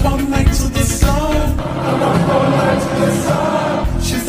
up on legs of the